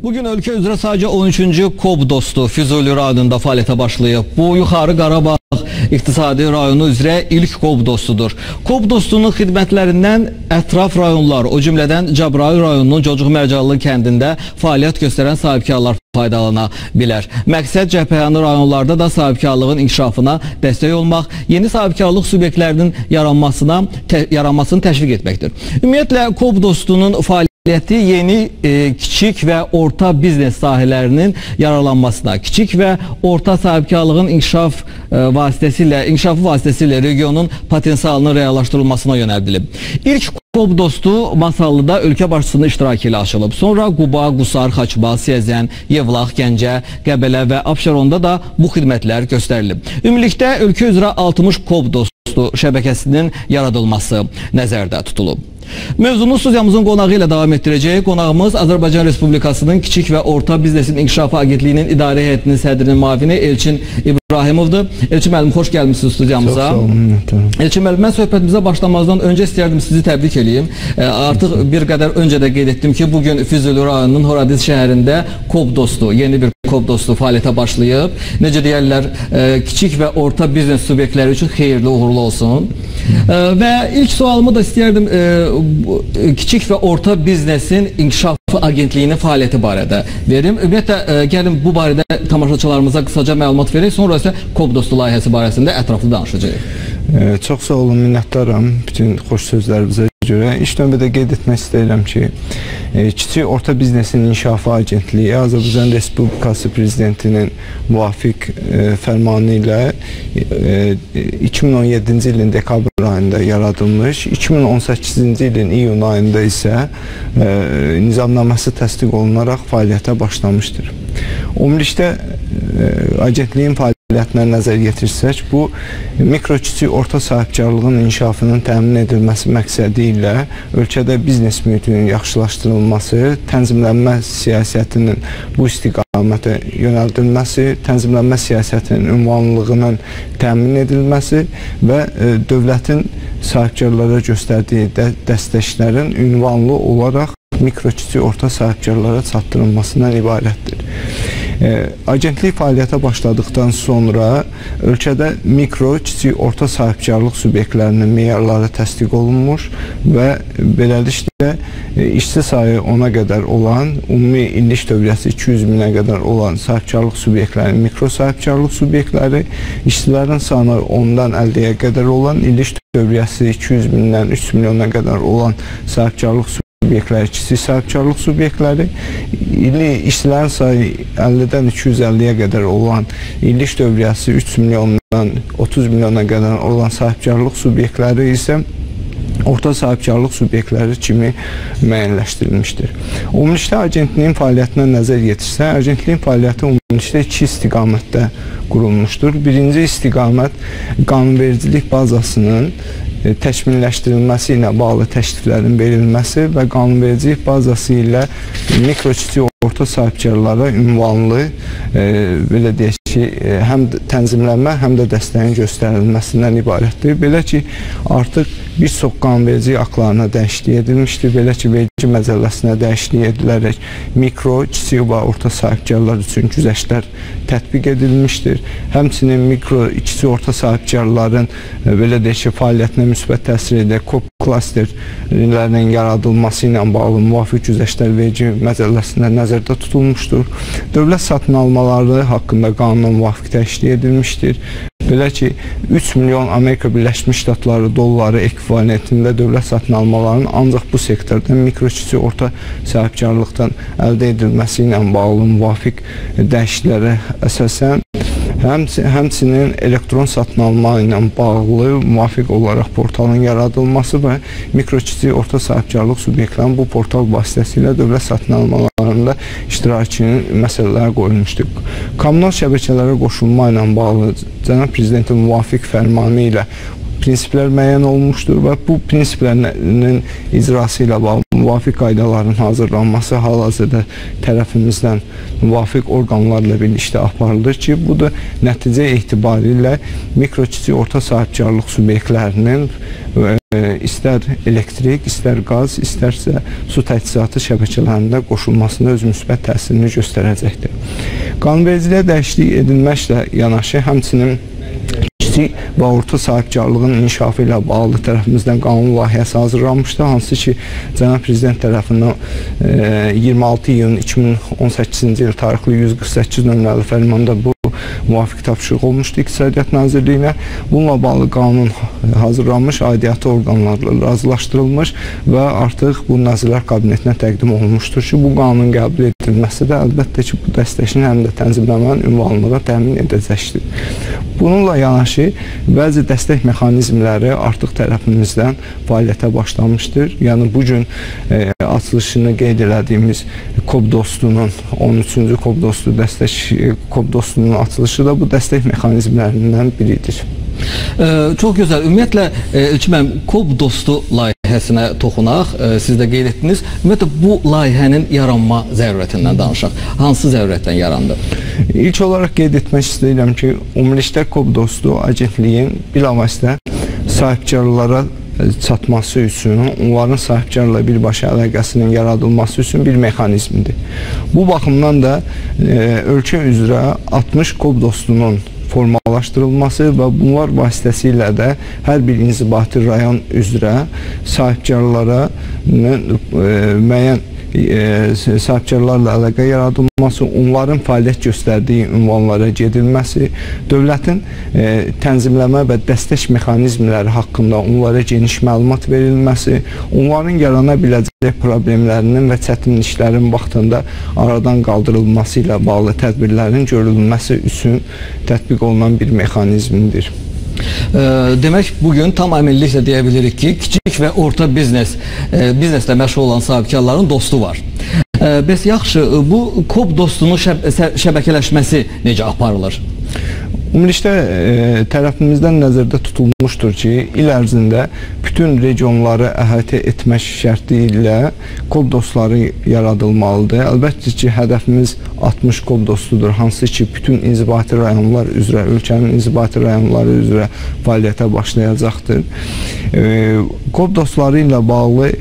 Bugün ölkə üzrə sadəcə 13-cü KOB dostu Füzuli rayonunda fəaliyyətə başlayıb. Bu Yuxarı Qarabağ İqtisadi rayonu üzrə ilk KOB dostudur. KOB dostunun xidmətlərindən ətraf rayonlar, o cümlədən Cəbrayıl rayonunun Cocuq Mərcallı kəndində fəaliyyət göstərən sahibkarlar faydalana bilər. Məqsəd cəbhəyanı rayonlarda da sahibkarlığın inkişafına dəstək olmaq, yeni sahibkarlıq subyektlərinin yaranmasına tə, yaranmasını təşviq etməkdir. Ümumiyyətlə KOB dostunun fəaliyyəti Fəaliyyəti yeni e, kiçik və orta biznes sahələrinin yaralanmasına, kiçik və orta sahibkarlığın inkişaf e, vasitəsilə, inkişafı vasitəsilə regionun potensialının reallaşdırılmasına yönəldilib. İlk KOB dostu Masallıda ölkə başçısının iştirakı ilə açılıb. Sonra Quba, Qusar, Xaçbaz, Siyəzən, Yevlax, Gəncə, Qəbələ və Abşeronda da bu xidmətlər göstərilib. Ümumilikdə ölkə üzrə 60 KOB dostu şəbəkəsinin yaradılması nəzərdə tutulub. Mövzunu studiyamızın qonağı ilə davam etdirəcək. Qonağımız Azərbaycan Respublikasının Kiçik və Orta Biznesin İnkişafı Agentliyinin İdarə Heyətinin sədrinin mavini Elçin İbrahimovdur. Elçin müəllim, xoş gəlmisiniz studiyamıza. Çox sağ olun, minnətdaram. Elçin müəllim, mən söhbətimizə başlamazdan öncə istəyərdim sizi təbrik eləyim. E, artıq bir qədər öncə də qeyd etdim ki, bugün Füzuli rayonunun Horadiz şəhərində KOB dostu, yeni bir KOB dostu fəaliyyətə başlayıb. Necə deyərlər, e, kiçik və orta biznes subyektləri üçün xeyirli, uğurlu olsun. E, və ilk sualımı da istəyərdim e, bu, e, kiçik və orta biznesin inkişafı agentliyinin fəaliyyəti barədə verim. Ümumiyyətlə, e, gəlin bu barədə tamaşaçılarımıza qısaca məlumat verək, sonra isə KOB dostu layihəsi barəsində ətraflı danışacağıq. Ee, çox sağ olun, minnətdaram bütün xoş sözlərinizə görə. İlk növbədə qeyd etmək istəyirəm ki, e, Kiçik Orta Biznesin İnkişafı Agentliyi Azərbaycan Respublikası Prezidentinin müvafiq e, fərmanı ilə e, 2017-ci ilin dekabr ayında yaradılmış, 2018-ci ilin iyun ayında isə e, nizamnaməsi təsdiq olunaraq fəaliyyətə başlamışdır. Ümumilikdə e, agentliyin fəaliyyəti fəaliyyətinə nəzər yetirsək, bu mikro kiçik orta sahibkarlığın inkişafının təmin edilməsi məqsədi ilə ölkədə biznes mühitinin yaxşılaşdırılması, tənzimlənmə siyasətinin bu istiqamətə yönəldilməsi, tənzimlənmə siyasətinin ünvanlılığının təmin edilməsi və e, dövlətin sahibkarlara göstərdiyi də dəstəklərin ünvanlı olaraq mikro kiçik orta sahibkarlara çatdırılmasından ibarətdir. Agentlik fəaliyyətə başladıqdan sonra ölkədə mikro, kiçik, orta sahibkarlıq subyektlərinin meyarları təsdiq olunmuş və beləliklə e, işçi sayı ona qədər olan, ümumi illik dövriyyəsi 200 minə qədər olan sahibkarlıq subyektləri, mikro sahibkarlıq subyektləri, işçilərin sanı 10-dan 50-yə qədər olan, illik dövriyyəsi 200 mindən 3 milyona qədər olan sahibkarlıq subyektləri subyektləri, kiçik sahibkarlıq subyektləri, illik işçilərin sayı 50-dən 250-yə qədər olan, illik dövriyyəsi 3 milyondan 30 milyona qədər olan sahibkarlıq subyektləri isə orta sahibkarlıq subyektləri kimi müəyyənləşdirilmişdir. Ümumilikdə agentliyin fəaliyyətinə nəzər yetirsə, agentliyin fəaliyyəti ümumilikdə iki istiqamətdə qurulmuşdur. Birinci istiqamət qanunvericilik bazasının təkmilləşdirilməsi ilə bağlı təkliflərin verilməsi və qanunvericilik bazası ilə mikro kiçik orta sahibkarlara ünvanlı e, belə deyək ki, e, həm tənzimlənmə, həm də dəstəyin göstərilməsindən ibarətdir. Belə ki, artıq bir çox qanunverici aktlarına dəyişiklik edilmişdir. Belə ki, vergi məcəlləsinə dəyişiklik edilərək mikro, kiçik və orta sahibkarlar üçün güzəştlər tətbiq edilmişdir. Həmçinin mikro, kiçik, orta sahibkarların e, belə deyək ki, fəaliyyətinə müsbət təsir edən KOP klasterlərinin yaradılması ilə bağlı müvafiq güzəştlər vergi məcəlləsində nəzərdə tutulmuşdur. Dövlət satın almaları haqqında qanuna müvafiq dəyişiklik edilmişdir. Belə ki, 3 milyon Amerika Birləşmiş Ştatları dolları ekvivalentində dövlət satın almalarının ancaq bu sektordan mikro, kiçik, orta sahibkarlıqdan əldə edilməsi ilə bağlı müvafiq dəyişikliklərə əsasən Həm, həmçinin elektron satın alma ilə bağlı müvafiq olaraq portalın yaradılması və mikro, kiçik, orta sahibkarlıq subyektlərinin bu portal vasitəsilə dövlət satın almalarında iştirakının məsələləri qoyulmuşdur. Kommunal şəbəkələrə qoşulma ilə bağlı Cənab Prezidentin müvafiq fərmanı ilə prinsiplər müəyyən olunmuşdur və bu prinsiplərin icrası ilə bağlı müvafiq qaydaların hazırlanması hal-hazırda tərəfimizdən müvafiq orqanlarla birlikdə aparılır ki, bu da nəticə etibarilə mikro, kiçik, orta sahibkarlıq subyektlərinin istər elektrik, istər qaz, istərsə su təchizatı şəbəkələrində qoşulmasına öz müsbət təsirini göstərəcəkdir. Qanunvericiliyə dəyişiklik edilməklə yanaşı, həmçinin kiçik və orta sahibkarlığın inkişafı ilə bağlı tərəfimizdən qanun layihəsi hazırlanmışdı, hansı ki, Cənab Prezident tərəfindən e, 26 iyun 2018-ci il tarixli 148 nömrəli fərmanda bu müvafiq tapşırıq olmuşdu İqtisadiyyat Nazirliyinə. Bununla bağlı qanun hazırlanmış, aidiyyatı orqanlarla razılaşdırılmış və artıq bu Nazirlər Kabinetinə təqdim olunmuşdur ki, bu qanun qəbul edilməsi də əlbəttə ki, bu dəstəkçinin həm də tənzimləmənin ünvanlığı təmin edəcəkdir. Bununla yanaşı bəzi dəstək mexanizmləri artıq tərəfimizdən fəaliyyətə başlamışdır. Yəni bu gün e, açılışını qeyd elədiyimiz KOB dostunun 13-cü KOB dostu dəstək KOB dostunun açılışı da bu dəstək mexanizmlərindən biridir. Ə, çox gözəl. Ümumiyyətlə e, müəllim KOB dostu layihəsinə toxunaq. Ə, siz də qeyd etdiniz. Ümumiyyətlə bu layihənin yaranma zərurətindən danışaq. Hansı zərurətdən yarandı? İlk olaraq qeyd etmək istəyirəm ki, ümumilikdə KOB dostu agentliyin bilavasitə sahibkarlara çatması üçün, onların sahibkarla birbaşa əlaqəsinin yaradılması üçün bir mexanizmdir. Bu baxımdan da e, ölkə üzrə 60 KOB dostunun formalaşdırılması və bunlar vasitəsilə də hər bir inzibati rayon üzrə sahibkarlara e, müəyyən e, sahibkarlarla əlaqə yaradılması, onların fəaliyyət göstərdiyi ünvanlara gedilməsi, dövlətin e, tənzimləmə və dəstək mexanizmləri haqqında onlara geniş məlumat verilməsi, onların yarana biləcək problemlərinin və çətinliklərin vaxtında aradan qaldırılması ilə bağlı tədbirlərin görülməsi üçün tətbiq olunan bir mexanizmdir. Demək, bugün tam əminliklə deyə bilirik ki, kiçik və orta biznes, e, bizneslə məşğul olan sahibkarların dostu var. Bəs yaxşı, bu KOB dostunun şəb şəbəkələşməsi necə aparılır? Ümumilikdə e, tərəfimizdən nəzərdə tutulmuşdur ki, il ərzində bütün regionları əhatə etmək şərti ilə kod dostları yaradılmalıdır. Əlbəttə ki, hədəfimiz 60 kod dostudur, hansı ki, bütün inzibati rayonlar üzrə, ölkənin inzibati rayonları üzrə fəaliyyətə başlayacaqdır. E, kod dostları ilə bağlı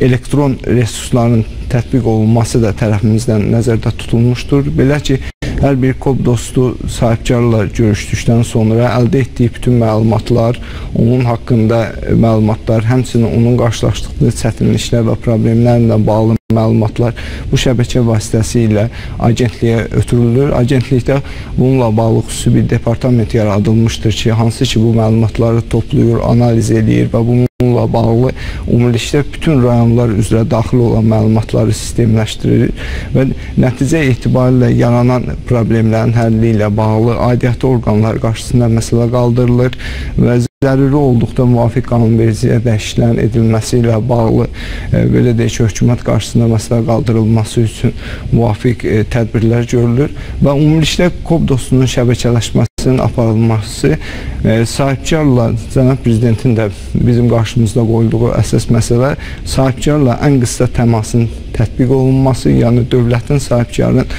elektron resursların tətbiq olunması da tərəfimizdən nəzərdə tutulmuşdur. Belə ki, Hər bir KOB dostu sahibkarla görüşdükdən sonra əldə etdiyi bütün məlumatlar, onun haqqında məlumatlar, həmçinin onun qarşılaşdığı çətinliklər və problemlərlə bağlı məlumatlar bu şəbəkə vasitəsilə agentliyə ötürülür. Agentlikdə bununla bağlı xüsusi bir departament yaradılmışdır ki, hansı ki bu məlumatları toplayır, analiz edir və bunu Bununla bağlı ümumilikdə bütün rayonlar üzrə daxil olan məlumatları sistemləşdirilir və nəticə etibarilə yaranan problemlərin həlli ilə bağlı aidiyyatı orqanlar qarşısında məsələ qaldırılır və zəruri olduqda müvafiq qanunvericiliyə dəyişikliklərin edilməsi ilə bağlı e, belə deyək hökumət qarşısında məsələ qaldırılması üçün müvafiq e, tədbirlər görülür və ümumilikdə KOB dostunun şəbəkələşməsinin aparılması e, sahibkarla cənab prezidentin də bizim qarşımızda qoyduğu əsas məsələ sahibkarla ən qısa təmasın tətbiq olunması, yəni dövlətin sahibkarın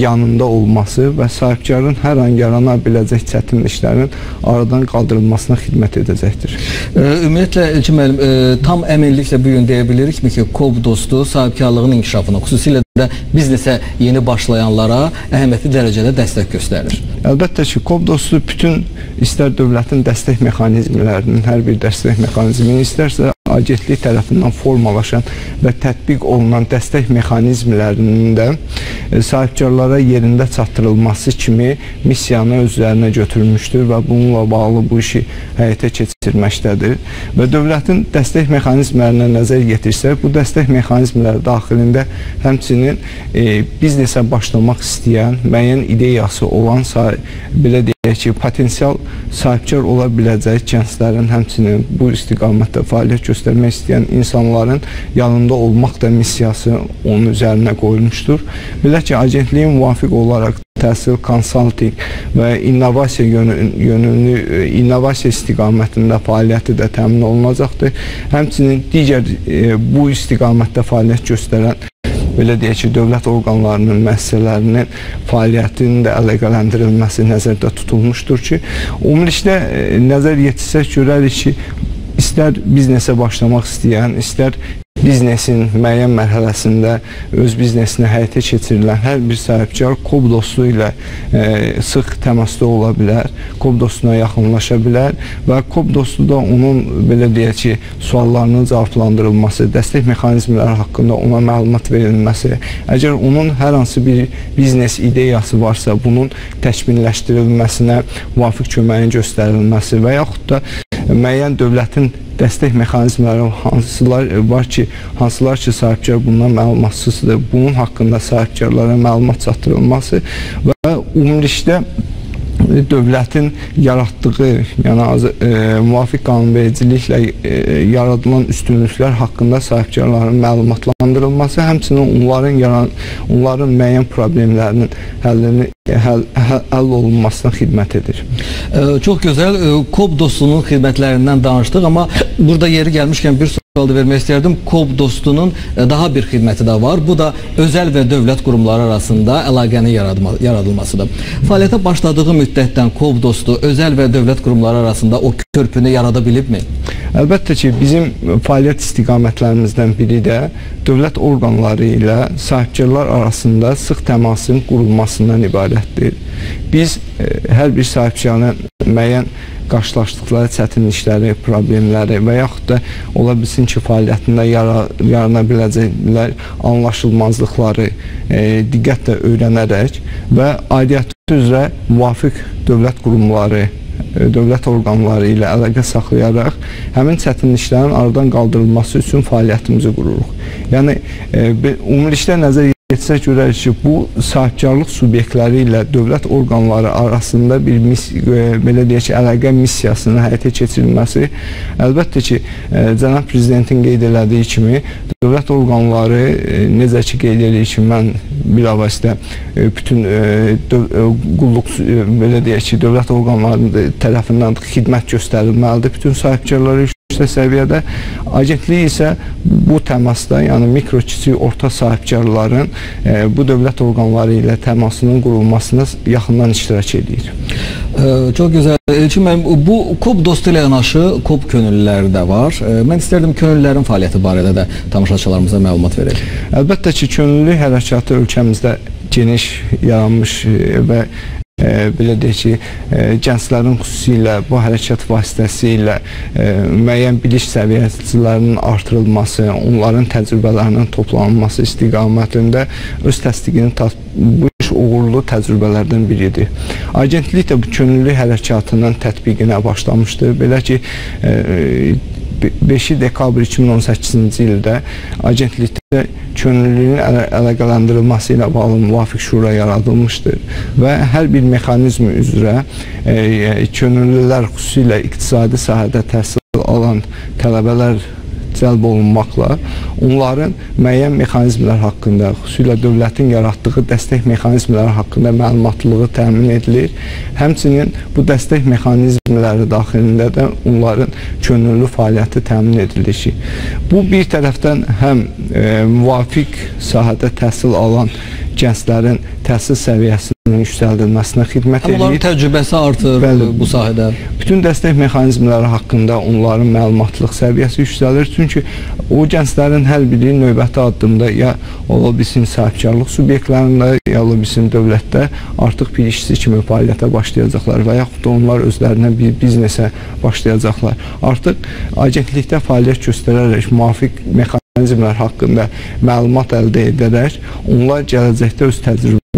yanında olması və sahibkarın hər an yarana biləcək çətinliklərin aradan qaldırılmasına xidmət edəcəkdir. Ümumiyyətlə Elçin müəllim, tam əminliklə bu gün deyə bilirikmi ki, KOB dostu sahibkarlığın inkişafına, xüsusilə də biznesə yeni başlayanlara əhəmiyyətli dərəcədə dəstək göstərir. Əlbəttə ki, KOB dostu bütün istər dövlətin dəstək mexanizmlərinin, hər bir dəstək mexanizmini istərsə agentlik tərəfindən formalaşan və tətbiq olunan dəstək mexanizmlərinin də e, sahibkarlara yerində çatdırılması kimi missiyanı öz üzərinə götürmüşdür və bununla bağlı bu işi həyata keçirməkdədir. Və dövlətin dəstək mexanizmlərinə nəzər yetirsək, bu dəstək mexanizmləri daxilində həmçinin e, biznesə başlamaq istəyən, müəyyən ideyası olan, belə deyək ki, potensial sahibkar ola biləcək gənclərin həmçinin bu istiqamətdə fəaliyyət göstərməkdədir göstərmək istəyən insanların yanında olmaq da missiyası onun üzərinə qoyulmuşdur. Belə ki, agentliyin müvafiq olaraq təhsil, konsalting və innovasiya yönümlü e, innovasiya istiqamətində fəaliyyəti də təmin olunacaqdır. Həmçinin digər e, bu istiqamətdə fəaliyyət göstərən belə deyək ki, dövlət orqanlarının, müəssisələrinin fəaliyyətinin də əlaqələndirilməsi nəzərdə tutulmuşdur ki, ümumilikdə e, nəzər yetirsək görərik ki, istər biznesə başlamaq istəyən, istər biznesin müəyyən mərhələsində öz biznesini həyata keçirilən hər bir sahibkar KOB dostu ilə e, sıx təmasda ola bilər, KOB dostuna yaxınlaşa bilər və KOB dostu da onun belə deyək ki, suallarının cavablandırılması, dəstək mexanizmləri haqqında ona məlumat verilməsi, əgər onun hər hansı bir biznes ideyası varsa, bunun təkmilləşdirilməsinə müvafiq köməyin göstərilməsi və yaxud da müəyyən dövlətin dəstək mexanizmləri hansılar var ki, hansılar ki, sahibkar bundan məlumatsızdır. Bunun haqqında sahibkarlara məlumat çatdırılması və ümumilikdə dövlətin yaratdığı, yəni e, müvafiq qanunvericiliklə e, yaradılan üstünlüklər haqqında sahibkarların məlumatlandırılması, həmçinin onların yaran, onların müəyyən problemlərinin həllini həll, həll, olunmasına xidmət edir. E, çox gözəl e, KOB dostunun xidmətlərindən danışdıq, amma burada yeri gəlmişkən bir da vermək istərdim. KOB dostunun e, daha bir xidməti də var. Bu da özəl və dövlət qurumları arasında əlaqənin yaradma, yaradılmasıdır. Fəaliyyətə başladığı müddətdən KOB dostu özəl və dövlət qurumları arasında o körpünü yarada bilibmi? Əlbəttə ki, bizim fəaliyyət istiqamətlərimizdən biri də dövlət orqanları ilə sahibkarlar arasında sıx təmasın qurulmasından ibarətdir. Biz e, hər bir sahibkarın müəyyən qarşılaşdıqları çətinlikləri, problemləri və yaxud da ola bilsin ki, fəaliyyətində yara, yarana biləcəklər anlaşılmazlıqları e, diqqətlə öyrənərək və aidiyyəti üzrə müvafiq dövlət qurumları E, dövlət orqanları ilə əlaqə saxlayaraq həmin çətinliklərin aradan qaldırılması üçün fəaliyyətimizi qururuq. Yəni e, ümumilikdə nəzər Etsək görərik ki, bu sahibkarlıq subyektləri ilə dövlət orqanları arasında bir mis, e, belə deyək ki, əlaqə missiyasının həyata keçirilməsi əlbəttə ki, e, cənab prezidentin qeyd elədiyi kimi dövlət orqanları e, necə ki qeyd edir ki, mən bilavasitə bütün qulluq belə deyək ki, dövlət orqanları tərəfindən xidmət göstərilməlidir. Bütün sahibkarlara yüksək səviyyədə. Agentlik isə bu təmasda, yəni mikro, kiçik, orta sahibkarların e, bu dövlət orqanları ilə təmasının qurulmasına yaxından iştirak edir. E, çox gözəl. Elçin müəllim, bu KOB dostu ilə yanaşı KOB könüllüləri də var. E, mən istərdim könüllülərin fəaliyyəti barədə də tamaşaçılarımıza məlumat verək. Əlbəttə ki, könüllü hərəkatı ölkəmizdə geniş yaranmış e, və belə deyək ki, e, gənclərin xüsusilə bu hərəkat vasitəsilə e, müəyyən biliş səviyyələrinin artırılması, onların təcrübələrinin toplanılması istiqamətində öz təsdiqini tapmış uğurlu təcrübələrdən biridir. Agentlik də bu könüllü hərəkatının tətbiqinə başlamışdır. Belə ki, e, 5 dekabr 2018-ci ildə agentlikdə könüllülüyün ələ əlaqələndirilməsi ilə bağlı müvafiq şura yaradılmışdır və hər bir mexanizm üzrə e, könüllülər xüsusilə iqtisadi sahədə təhsil alan tələbələr cəlb olunmaqla onların müəyyən mexanizmlər haqqında, xüsusilə dövlətin yaratdığı dəstək mexanizmləri haqqında məlumatlığı təmin edilir. Həmçinin bu dəstək mexanizmləri daxilində də onların könüllü fəaliyyəti təmin edilir ki, bu bir tərəfdən həm e, müvafiq sahədə təhsil alan gənclərin təhsil səviyyəsinin yüksəldilməsinə xidmət edir. Onların təcrübəsi artır Bəli, bu sahədə. Bütün dəstək mexanizmləri haqqında onların məlumatlıq səviyyəsi yüksəlir. Çünki o gənclərin hər biri növbəti addımda ya ola bilsin sahibkarlıq subyektlərində, ya ola bilsin dövlətdə artıq bir işçi kimi fəaliyyətə başlayacaqlar və yaxud da onlar özlərinə bir biznesə başlayacaqlar. Artıq agentlikdə fəaliyyət göstərərək müvafiq mexanizmlər haqqında məlumat əldə edərək onlar gələcəkdə öz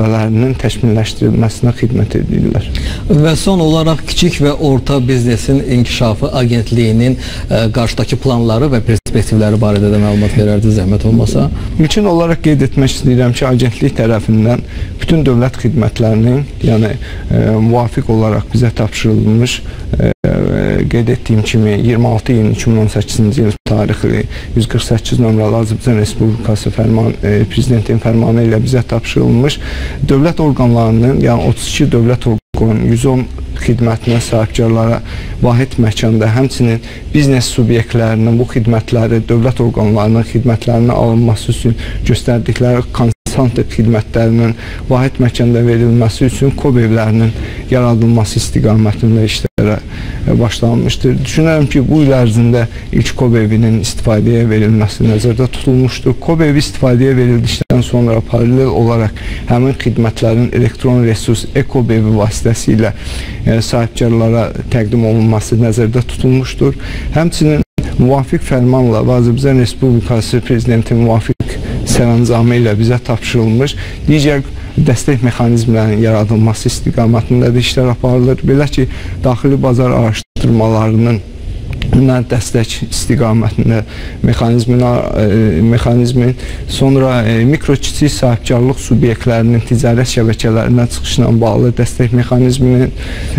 təcrübələrinin təkmilləşdirilməsinə xidmət edirlər. Və son olaraq kiçik və orta biznesin inkişafı agentliyinin ə, e, qarşıdakı planları və perspektivləri barədə də məlumat verərdi zəhmət olmasa. İlkin olaraq qeyd etmək istəyirəm ki, agentlik tərəfindən bütün dövlət xidmətlərinin, yəni ə, e, müvafiq olaraq bizə tapşırılmış ə, e, qeyd etdiyim kimi 26 iyun 2018-ci il tarixli 148 nömrəli Azərbaycan Respublikası fərman e, prezidentin fərmanı ilə bizə tapşırılmış dövlət orqanlarının, yəni 32 dövlət orqanının 110 xidmətinə sahibkarlara vahid məkanda, həmçinin biznes subyektlərinin bu xidmətləri dövlət orqanlarının xidmətlərinin alınması üçün göstərdikləri konsaltant xidmətlərinin vahid məkanda verilməsi üçün KOB evlərinin yaradılması istiqamətində işlərə e, başlanmışdır. Düşünürəm ki, bu il ərzində ilk KOB evinin istifadəyə verilməsi nəzərdə tutulmuşdur. KOB evi istifadəyə verildikdən sonra paralel olaraq həmin xidmətlərin elektron resurs e-KOB evi vasitəsilə e, sahibkarlara təqdim olunması nəzərdə tutulmuşdur. Həmçinin müvafiq fərmanla Azərbaycan Respublikası Prezidentinin müvafiq sərəncamı ilə bizə tapşırılmış digər dəstək mexanizmlərinin yaradılması istiqamətində də işlər aparılır. Belə ki, daxili bazar araşdırmalarının dəstək istiqamətində mexanizmin e, mexanizmin sonra e, mikro kiçik sahibkarlıq subyektlərinin ticarət şəbəkələrindən çıxışla bağlı dəstək mexanizminin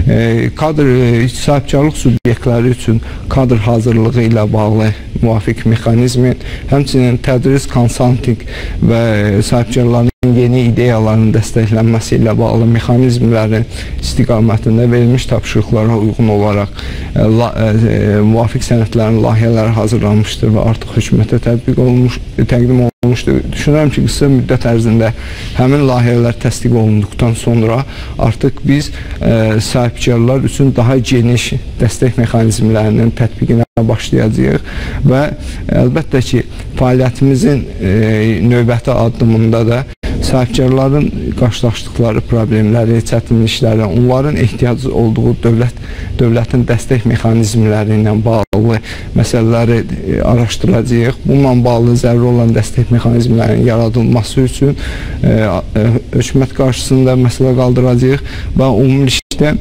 e, kadr e, sahibkarlıq subyektləri üçün kadr hazırlığı ilə bağlı müvafiq mexanizmin, həmçinin tədris, konsalting və sahibkarların yeni ideyaların dəstəklənməsi ilə bağlı mexanizmlərin istiqamətində verilmiş tapşırıqlara uyğun olaraq e, la, e, müvafiq sənədlərin layihələri hazırlanmışdır və artıq hökumətə tətbiq olunmuş, təqdim olunmuşdur. Düşünürəm ki, qısa müddət ərzində həmin layihələr təsdiq olunduqdan sonra artıq biz e, sahibkarlar üçün daha geniş dəstək mexanizmlərinin tətbiqinə başlayacağıq və əlbəttə ki, fəaliyyətimizin e, növbəti addımında da sahibkarların qarşılaşdıqları problemləri, çətinlikləri, onların ehtiyacı olduğu dövlət dövlətin dəstək mexanizmləri ilə bağlı məsələləri e, araşdıracağıq. Bununla bağlı zəruri olan dəstək mexanizmlərinin yaradılması üçün e, e, hökumət qarşısında məsələ qaldıracağıq və ümumilikdə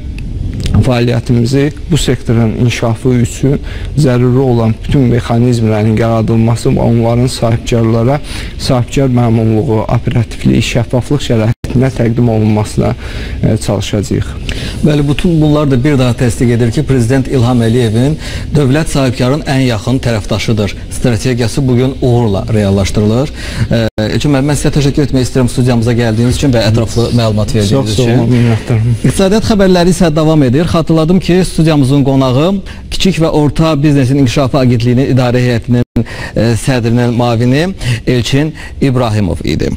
fəaliyyətimizi bu sektorun inkişafı üçün zəruri olan bütün mexanizmlərin yaradılması və onların sahibkarlara sahibkar məmurluğu, operativlik, şəffaflıq şəraitində təqdim olunmasına e, çalışacağıq. Bəli, bütün bunlar da bir daha təsdiq edir ki, Prezident İlham Əliyevin dövlət sahibkarın ən yaxın tərəfdaşıdır. Strategiyası bugün uğurla reallaşdırılır. Elçin müəllim, mən sizə təşəkkür etmək istəyirəm studiyamıza gəldiyiniz üçün və ətraflı məlumat verdiyiniz üçün. Çox sağ olun, minnətdaram. İqtisadiyyat xəbərləri isə davam edir. Xatırladım ki, studiyamızın qonağı Kiçik və Orta Biznesin İnkişafı Agentliyinin İdarə Heyətinin ə, sədrinin mavini Elçin İbrahimov idi.